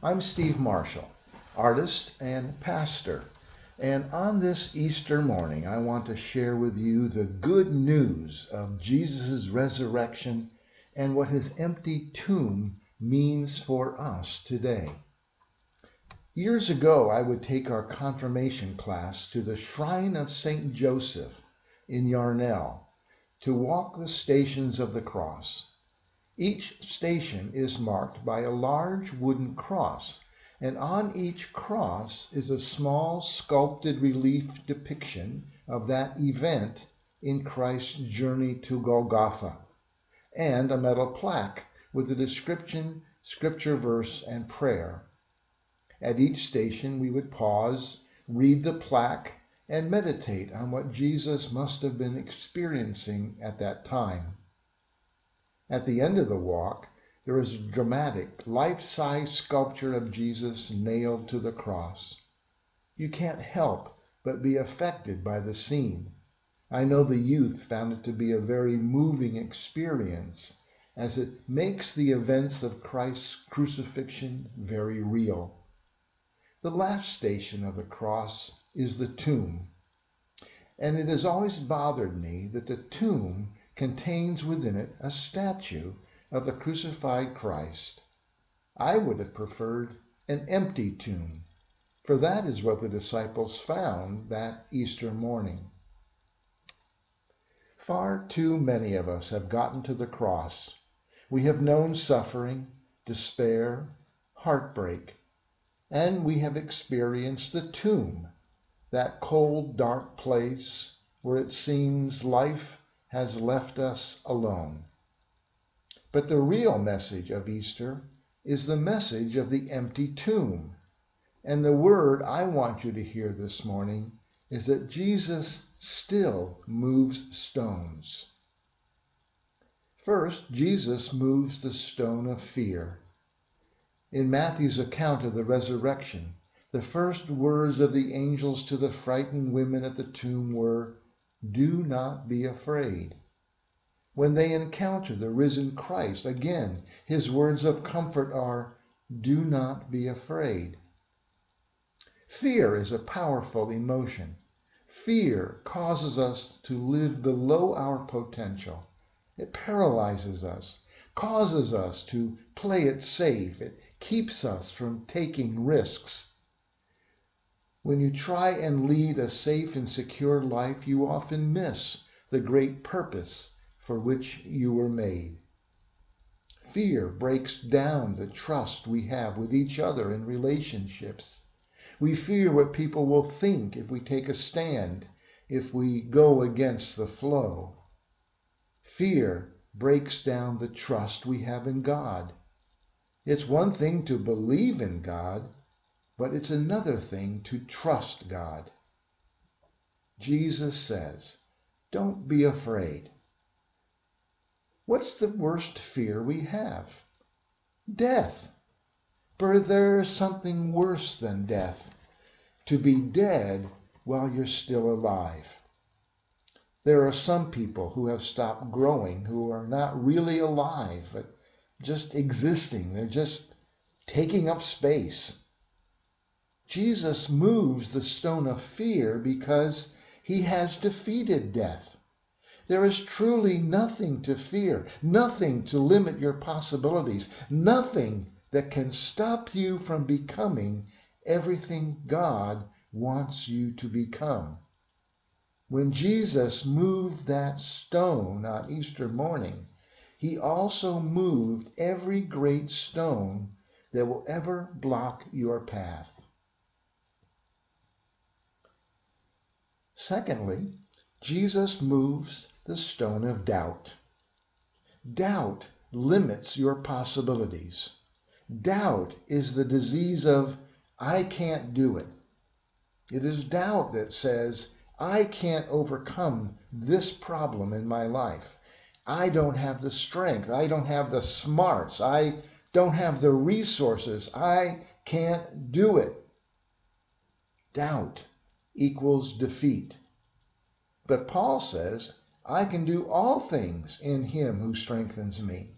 I'm Steve Marshall, artist and pastor. And on this Easter morning, I want to share with you the good news of Jesus' resurrection and what his empty tomb means for us today. Years ago, I would take our confirmation class to the shrine of St. Joseph in Yarnell to walk the stations of the cross. Each station is marked by a large wooden cross, and on each cross is a small sculpted relief depiction of that event in Christ's journey to Golgotha, and a metal plaque with a description, scripture verse, and prayer. At each station, we would pause, read the plaque, and meditate on what Jesus must have been experiencing at that time. At the end of the walk, there is a dramatic, life size sculpture of Jesus nailed to the cross. You can't help but be affected by the scene. I know the youth found it to be a very moving experience as it makes the events of Christ's crucifixion very real. The last station of the cross is the tomb, and it has always bothered me that the tomb contains within it a statue of the crucified Christ. I would have preferred an empty tomb, for that is what the disciples found that Easter morning. Far too many of us have gotten to the cross. We have known suffering, despair, heartbreak, and we have experienced the tomb, that cold, dark place where it seems life has left us alone. But the real message of Easter is the message of the empty tomb. And the word I want you to hear this morning is that Jesus still moves stones. First, Jesus moves the stone of fear. In Matthew's account of the resurrection, the first words of the angels to the frightened women at the tomb were, do not be afraid. When they encounter the risen Christ, again, his words of comfort are, Do not be afraid. Fear is a powerful emotion. Fear causes us to live below our potential. It paralyzes us, causes us to play it safe. It keeps us from taking risks. When you try and lead a safe and secure life, you often miss the great purpose for which you were made. Fear breaks down the trust we have with each other in relationships. We fear what people will think if we take a stand, if we go against the flow. Fear breaks down the trust we have in God. It's one thing to believe in God, but it's another thing to trust God. Jesus says, don't be afraid. What's the worst fear we have? Death. But there's something worse than death, to be dead while you're still alive. There are some people who have stopped growing who are not really alive, but just existing. They're just taking up space. Jesus moves the stone of fear because he has defeated death. There is truly nothing to fear, nothing to limit your possibilities, nothing that can stop you from becoming everything God wants you to become. When Jesus moved that stone on Easter morning, he also moved every great stone that will ever block your path. Secondly, Jesus moves the stone of doubt. Doubt limits your possibilities. Doubt is the disease of, I can't do it. It is doubt that says, I can't overcome this problem in my life. I don't have the strength. I don't have the smarts. I don't have the resources. I can't do it. Doubt equals defeat. But Paul says, I can do all things in him who strengthens me.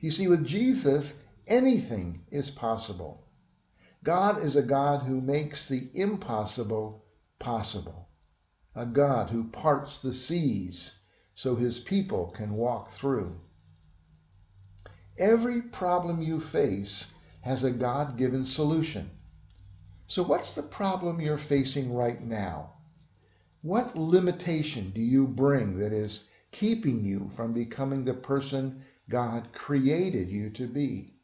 You see, with Jesus, anything is possible. God is a God who makes the impossible possible, a God who parts the seas so his people can walk through. Every problem you face has a God given solution. So, what's the problem you're facing right now? What limitation do you bring that is keeping you from becoming the person God created you to be?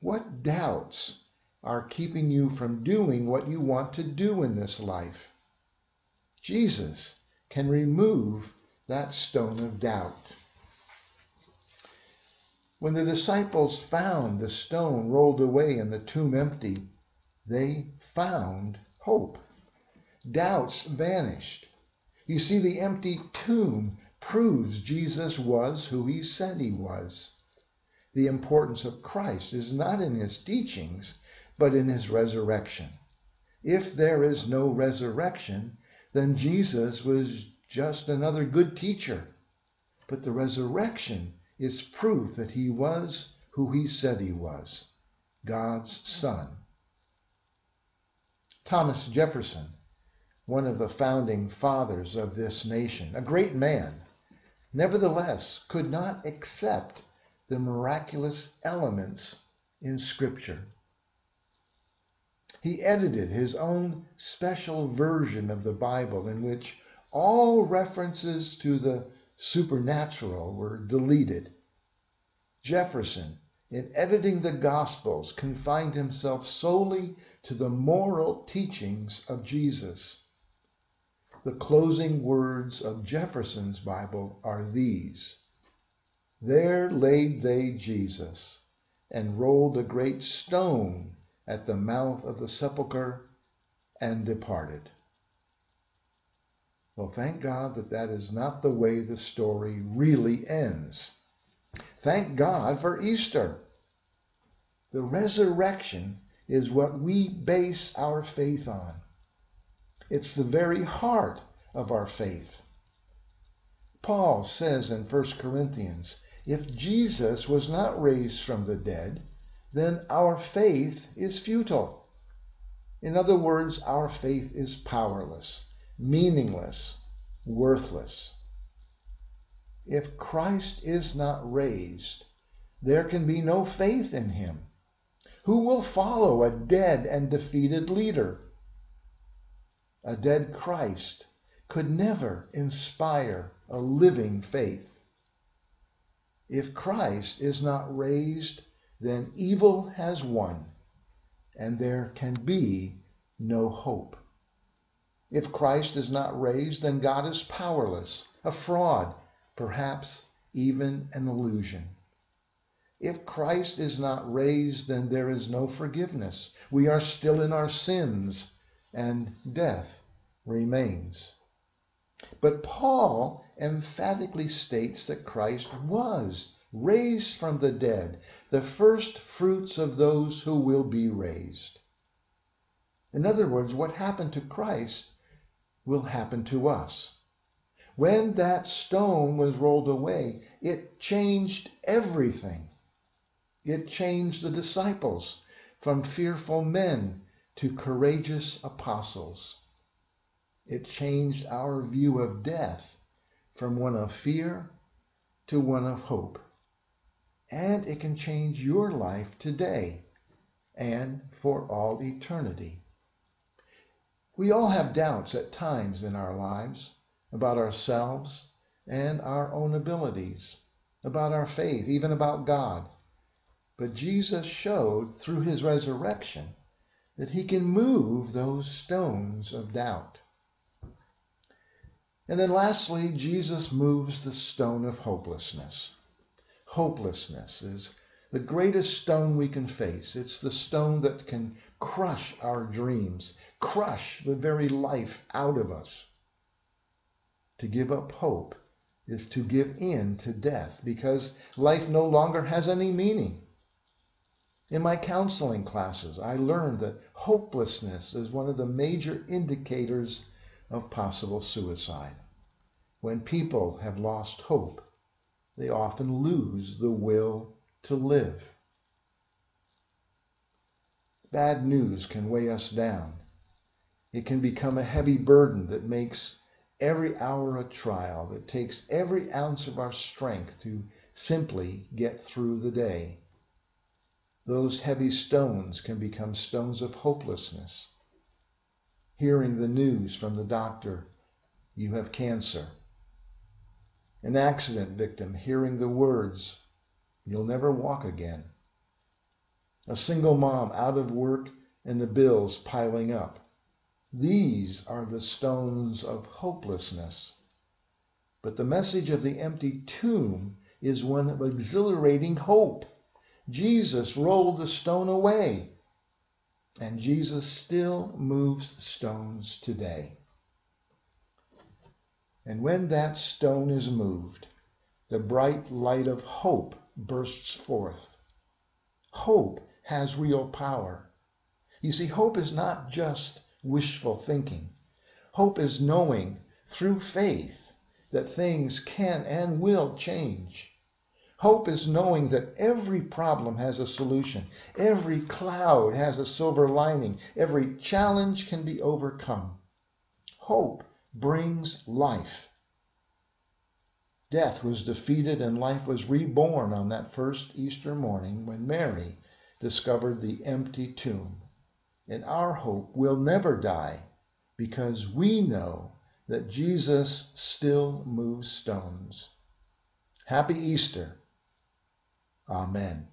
What doubts are keeping you from doing what you want to do in this life? Jesus can remove that stone of doubt. When the disciples found the stone rolled away and the tomb empty, they found hope. Doubts vanished. You see, the empty tomb proves Jesus was who he said he was. The importance of Christ is not in his teachings, but in his resurrection. If there is no resurrection, then Jesus was just another good teacher. But the resurrection is proof that he was who he said he was God's Son. Thomas Jefferson, one of the founding fathers of this nation, a great man, nevertheless could not accept the miraculous elements in Scripture. He edited his own special version of the Bible in which all references to the supernatural were deleted. Jefferson, in editing the Gospels, confined himself solely to the moral teachings of Jesus. The closing words of Jefferson's Bible are these There laid they Jesus, and rolled a great stone at the mouth of the sepulchre, and departed. Well, thank God that that is not the way the story really ends. Thank God for Easter. The resurrection is what we base our faith on. It's the very heart of our faith. Paul says in 1 Corinthians, if Jesus was not raised from the dead, then our faith is futile. In other words, our faith is powerless meaningless, worthless. If Christ is not raised, there can be no faith in him. Who will follow a dead and defeated leader? A dead Christ could never inspire a living faith. If Christ is not raised, then evil has won, and there can be no hope. If Christ is not raised, then God is powerless, a fraud, perhaps even an illusion. If Christ is not raised, then there is no forgiveness. We are still in our sins, and death remains. But Paul emphatically states that Christ was raised from the dead, the first fruits of those who will be raised. In other words, what happened to Christ will happen to us. When that stone was rolled away, it changed everything. It changed the disciples from fearful men to courageous apostles. It changed our view of death from one of fear to one of hope. And it can change your life today and for all eternity. We all have doubts at times in our lives about ourselves and our own abilities, about our faith, even about God. But Jesus showed through his resurrection that he can move those stones of doubt. And then lastly, Jesus moves the stone of hopelessness. Hopelessness is the greatest stone we can face. It's the stone that can crush our dreams, crush the very life out of us. To give up hope is to give in to death because life no longer has any meaning. In my counseling classes, I learned that hopelessness is one of the major indicators of possible suicide. When people have lost hope, they often lose the will to live. bad news can weigh us down. It can become a heavy burden that makes every hour a trial, that takes every ounce of our strength to simply get through the day. Those heavy stones can become stones of hopelessness. Hearing the news from the doctor, you have cancer. An accident victim hearing the words, you'll never walk again. A single mom out of work and the bills piling up. These are the stones of hopelessness. But the message of the empty tomb is one of exhilarating hope. Jesus rolled the stone away, and Jesus still moves stones today. And when that stone is moved, the bright light of hope bursts forth. Hope has real power. You see, hope is not just wishful thinking. Hope is knowing through faith that things can and will change. Hope is knowing that every problem has a solution, every cloud has a silver lining, every challenge can be overcome. Hope brings life. Death was defeated and life was reborn on that first Easter morning when Mary discovered the empty tomb and our hope will never die because we know that Jesus still moves stones. Happy Easter. Amen.